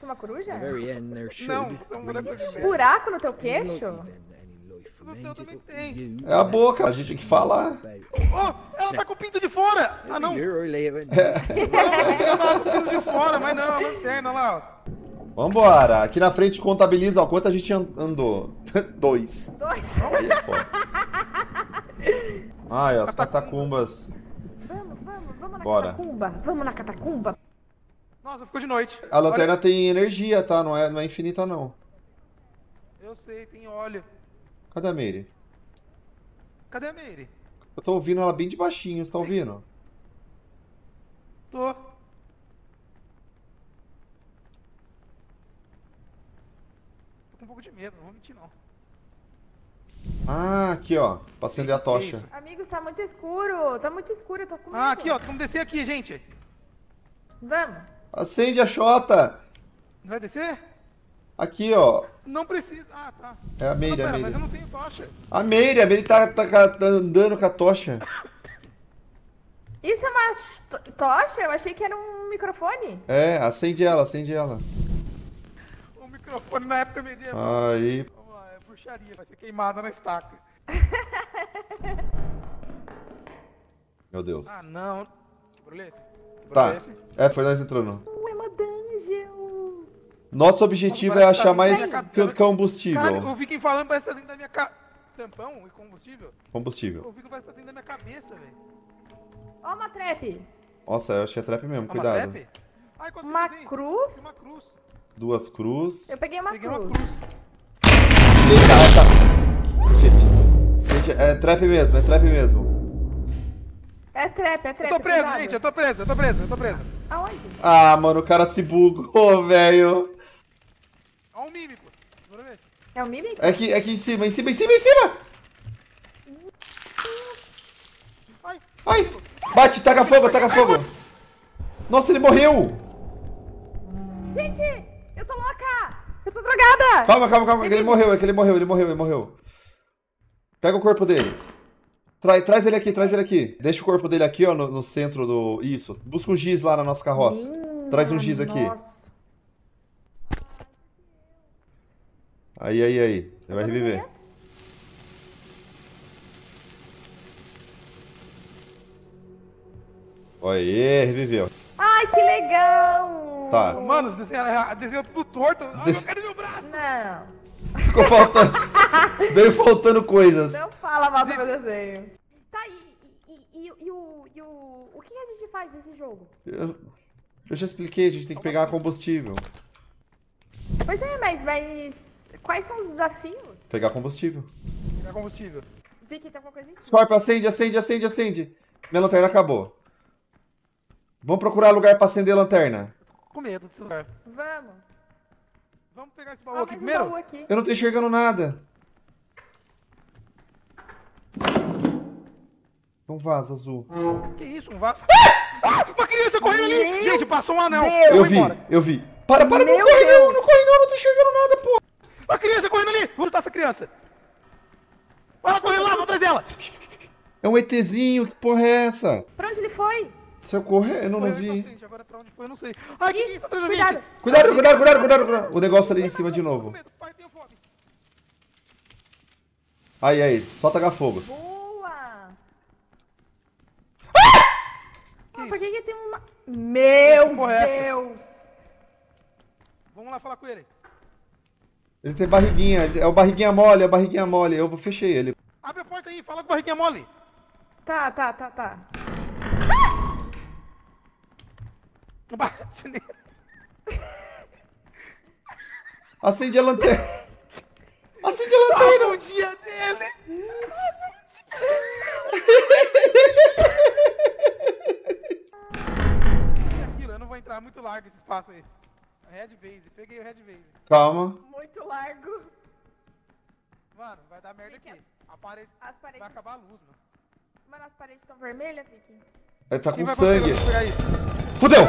sou uma coruja? Não, é um boneco de merda. Buraco no teu queixo? No teu também tem. É a boca, a gente tem que falar. Oh, ela tá com o pinto de fora! Ah, não! Ela tá com o pinto de fora, mas não, a lanterna lá, ó. Vambora. Aqui na frente contabiliza, ó, quanto a gente an- andou. Dois. Dois. Aí é foda. Ai, as catacumbas. Vamos, vamos, vamos na Bora. catacumba. Vamos na catacumba. Ficou de noite. A lanterna tem energia, tá? Não é, não é infinita, não. Olha, eu sei, tem óleo. Cadê a Meire? Cadê a Meire? Eu tô ouvindo ela bem de baixinho, você tá ouvindo? Tô. Tô com um pouco de medo, não vou mentir não. Ah, aqui, ó. Pra acender a tocha. isso? Amigos, tá muito escuro. Tá muito escuro, eu tô com medo. Ah, aqui ó, vamos descer aqui, gente. Vamos. Acende a chota! Vai descer? Aqui, ó. Não precisa. Ah, tá. É a Não, Meire, a pera, mas Meire. eu não tenho tocha. A Meire, a Meire tá, tá, tá andando com a tocha. Isso é uma to- tocha? Eu achei que era um microfone. É, acende ela, acende ela. O microfone na época medieval. Aí. Vamos lá, é bruxaria, vai ser queimada na estaca. Meu Deus. Ah, não. Quebrou esse? Tá. É, foi nós entrando. Uh, é uma dungeon. Nosso objetivo é achar mais combustível. Caralho, eu fiquem falando, parece que tá dentro da minha ca... Tampão e combustível? Combustível. Eu fico parece que tá dentro da minha cabeça, velho. Ó uma trap. Nossa, eu acho que é trap mesmo, É uma cuidado. trap? Ai, Uma cruz? Uma cruz. Duas cruz. Eu peguei uma Peguei uma cruz. cruz. Eita, ela tá. Gente, gente, é trap mesmo, é trap mesmo. É trap, é Eu trap. tô preso, cuidado. gente, eu tô preso, eu tô preso, eu tô preso. Aonde? Ah, mano, o cara se bugou, velho. Ó um mímico. Bora ver. É o Mimic? É aqui, é aqui em cima, em cima, em cima, em cima! Ai, Ai! Bate, taca fogo, taca fogo! Nossa, ele morreu! Gente, eu tô louca. Eu tô drogada. Calma, calma, calma, ele morreu, é que ele morreu, ele morreu, ele morreu. Pega o corpo dele. Traz, traz ele aqui, traz ele aqui. Deixa o corpo dele aqui, ó, no, no centro do. Isso. Busca um giz lá na nossa carroça. Traz um giz aqui. Nossa. Aí, aí, aí. Ele vai reviver. Aê, reviveu. Ai, que legal. Tá. mano, desenhou, desenhou tudo torto. Ai, eu quero meu braço. Não. Ficou faltando. Veio faltando coisas. Não fala mal do meu desenho. Tá, e, e, e, e o, e o. O que a gente faz nesse jogo? Eu, eu já expliquei, a gente tem que pegar combustível. Pois é, mas, mas. Quais são os desafios? Pegar combustível. Pegar combustível. Vicky, tem alguma coisa em cima? Scorpio, acende, acende, acende, acende. Minha lanterna acabou. Vamos procurar lugar pra acender a lanterna. Com medo desse lugar. Vamos. Vamos pegar esse baú Ah, aqui um primeiro? baú aqui. Eu não tô enxergando nada. Então vaza, azul. Que isso, um vaso. Ah! Uma criança correndo ali! Meu Gente, passou um anão. Deus. Eu vi, embora. eu vi. Para, para, não Meu corre não, Deus. não corre não, não tô enxergando nada, pô. Uma criança correndo ali! Vou lutar essa criança! Vai lá, correndo lá, vou atrás dela! É um ETzinho, que porra é essa? Pra onde ele foi? Se eu correr, eu não, vi. frente, Agora pra onde foi, eu não sei. Ai, Ih, cuidado. Cuidado, cuidado, cuidado, cuidado, cuidado. O negócio ali em cima de novo. Aí, aí, só tacar fogo. Boa! Que Ah, isso? por que, que tem uma. Meu é essa? Deus! Vamos lá falar com ele. Ele tem barriguinha, é o barriguinha mole, é o barriguinha mole. Eu fechei ele. Abre a porta aí, fala com a barriguinha mole. Tá, tá, tá, tá. Bate nele. Acende a lanterna. Acende a lanterna. bom dia dele. É aquilo, eu não vou entrar muito largo esse espaço aí. Red Vase, peguei o Red Vase. Calma. Muito largo. Mano, vai dar merda aqui. A parede As paredes. vai acabar a luz, mano. Mano, as paredes estão vermelhas, Vicky? Ele tá Quem com sangue. Fudeu!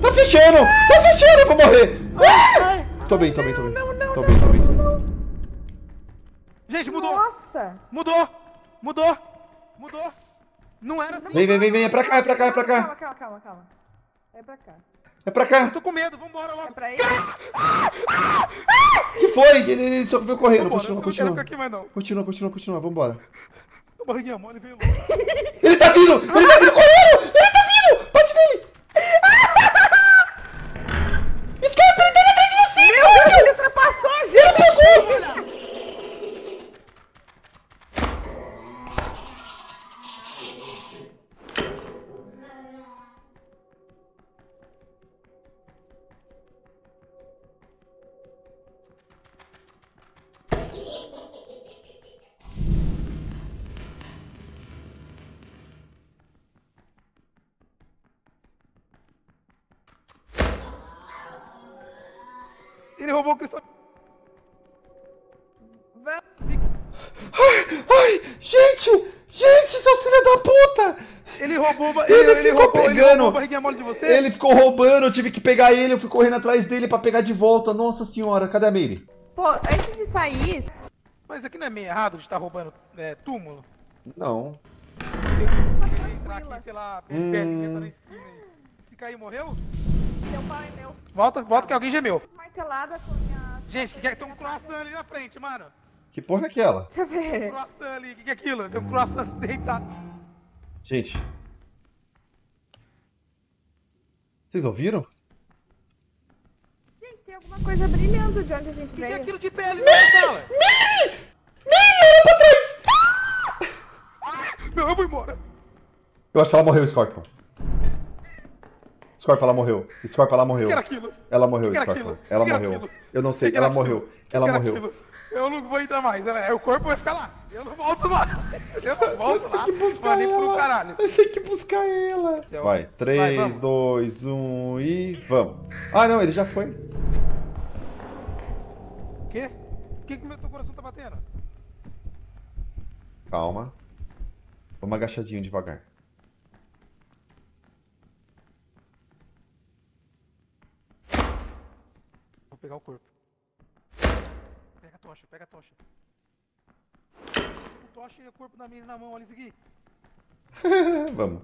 Tá fechando! Tá fechando! Eu vou morrer! Ah! Tô bem, tô bem, tô bem. Não, não, Tô bem, tô bem, tô bem. Gente, mudou! Nossa! Mudou! Mudou! Mudou! Não era assim. Vem, vem, vem, vem. É pra cá, é pra cá, é pra cá. Calma, calma, calma, calma. É pra cá. É pra cá. Tô com medo, vambora É logo. pra ele? que foi? Ele, ele só veio correndo. Vambora, Continua, eu continua. aqui. Continua, continua, continua. Vambora. A barriguinha mole veio logo. Ele tá vindo! Ele. Vamos. Ai, gente! Gente, seu filho da puta! Ele roubou, ba- Ele ficou roubou, Ele pegando. roubou a barriguinha mole de você? Ele ficou roubando, eu tive que pegar ele, eu fui correndo atrás dele pra pegar de volta. Nossa senhora, cadê a Meire? Pô, antes de sair, Mas aqui não é meio errado de estar roubando é, túmulo? Não. Ele entrar aqui, sei lá, perto Hum. perto, tá na esquina aí. Se cair, morreu? Meu pai é meu. Volta, volta que alguém gemeu. Martelada com minha. Gente, que que é? tem um croissant ali na frente, mano. Que porra é aquela? Deixa eu Tem um ver. croissant ali, o que, que é aquilo? Tem um croissant deitado. Gente. Vocês ouviram? Gente, tem alguma coisa brilhando de onde a gente O que, que é veio. aquilo de pele na sala? Meire! Meire, olha pra trás! Não, eu vou embora. Eu acho que ela morreu, Scorpion. Scorpion, ela morreu. Scorpion, ela morreu. Ela morreu, aquilo? Ela morreu. Eu não sei, ela morreu. Ela morreu. Eu não vou entrar mais. ela- O corpo vai ficar lá. Eu não volto mais. Eu não volto Nós lá. tem que buscar pro ela. caralho. Nós tem que buscar ela. Vai, vai, 3, vamos. 2, 1 e vamos. Ah, não, ele já foi. O quê? Por que, que meu coração tá batendo? Calma. Vamos agachadinho devagar. Pegar o corpo. Pega a tocha, pega a tocha. O tocha e o corpo da mina na mão, olha isso aqui. vamos.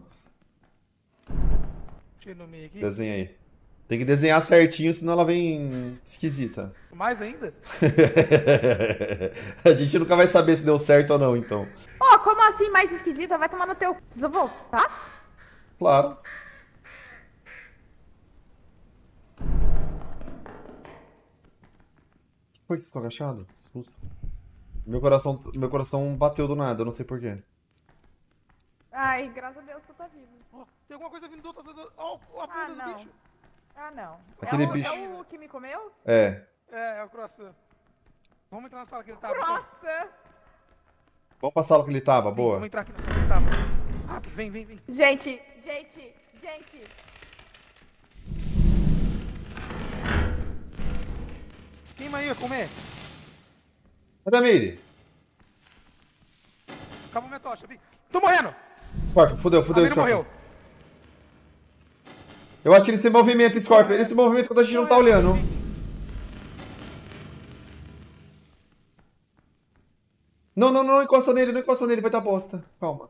Deixa ele no meio aqui. Desenha aí. Tem que desenhar certinho, senão ela vem esquisita. Mais ainda? A gente nunca vai saber se deu certo ou não, então. Ó, como assim mais esquisita? Vai tomar no teu. Precisa voltar? Claro. Foi que vocês estão agachados? Que susto. Meu coração, meu coração bateu do nada, eu não sei porquê. Ai, graças a Deus que eu tô vivo. Ó, tem alguma coisa vindo do outro lado. Ó, a Ah, bunda do não. bicho. Ah, não. Aquele é, o, bicho. é o que me comeu? É. É, é o croissant. Vamos entrar na sala que ele tava. Nossa! Vamos pra sala que ele tava, boa. Vamos entrar aqui na sala que ele tava. Rápido, vem, vem, vem. Gente, gente, gente. Vai comer. Cadê a Meire? Acabou minha tocha. Tô morrendo! Scorpion, fudeu, fudeu, mina Scorpion. morreu. Eu acho que ele se movimenta, Scorpion. Ele se movimenta quando a gente não tá olhando. Não, não, não encosta nele, não encosta nele, vai dar bosta. Calma.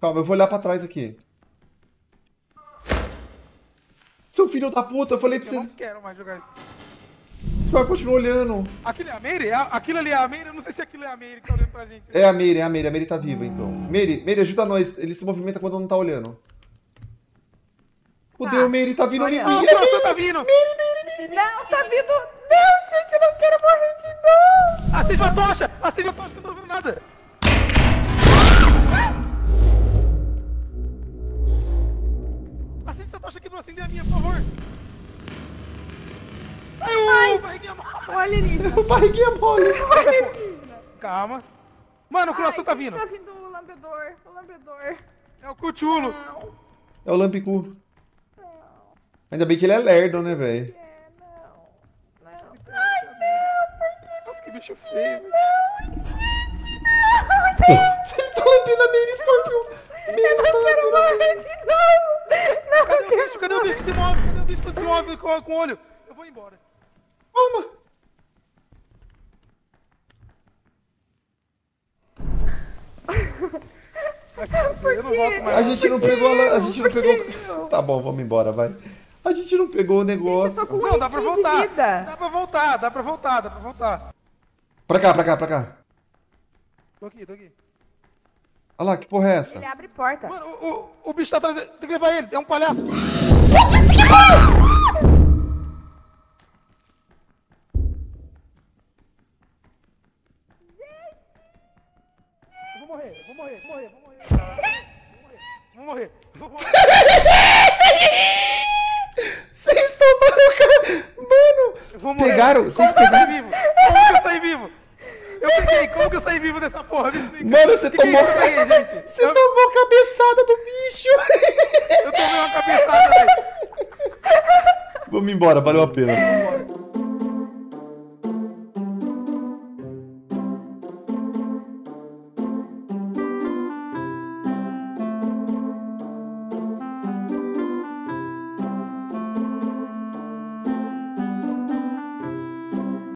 Calma, eu vou olhar pra trás aqui. Seu filho da puta, eu falei pra Eu não você. quero mais jogar isso. Scorpion continua olhando. Aquilo é a Meire? Aquilo ali é a Meire? Eu não sei se aquilo é a Meire que tá olhando pra gente. É a Meire, é a Meire, a Meire tá viva então. Meire, Meire, ajuda nós. Ele se movimenta quando não tá olhando. Fudeu, Tá. Meire, tá vindo em Olha. mim. Ah, o É Meire. tá vindo! Não, tá vindo. Não, gente, eu não quero morrer de novo. Acende a tocha! Acende a tocha que eu não tô vendo nada! Acende essa tocha aqui pra acender a minha, por favor! Ai, barriguinha mole. O alienígena. Barriguinha mole. O. Calma. Mano, o croissant tá vindo. Tá vindo o lambedor. O lambedor. É o Cuchulo. Não, É o Lampicu. não. Ainda bem que ele é lerdo, né, velho? É, não. Não. Ai, não, por que Nossa, que bicho feio. não, gente? Não, Ele tá lampando a Meire, Scorpion. Meire eu tá não quero lampando a morrer Meire. de novo. Não Cadê o bicho? Cadê o bicho que se move? Cadê o bicho que se move com, com o olho? Eu vou embora. Calma. A gente não pegou a, a gente não pegou. Tá bom, vamos embora, vai. A gente não pegou o negócio. com Não, um dá pra voltar. Dá pra voltar, dá pra voltar, dá pra voltar. Pra cá, pra cá, pra cá. Tô aqui, tô aqui. Olha lá, que porra é essa? Ele abre porta. Mano, o, o, o bicho tá atrás. dele. Tem que levar ele, é um palhaço. Vou morrer, vou morrer, vou morrer, vou morrer. Vou morrer. Vocês tomaram, cara. Mano, Eu vou morrer. Pegaram? Vocês pegaram? vivo? Como que eu saí vivo? Eu peguei, como que eu saí vivo dessa porra? Mano, você que tomou. peguei, gente? Você Eu- tomou cabeçada do bicho. Eu tomei uma cabeçada, velho. Vamos embora, valeu a pena.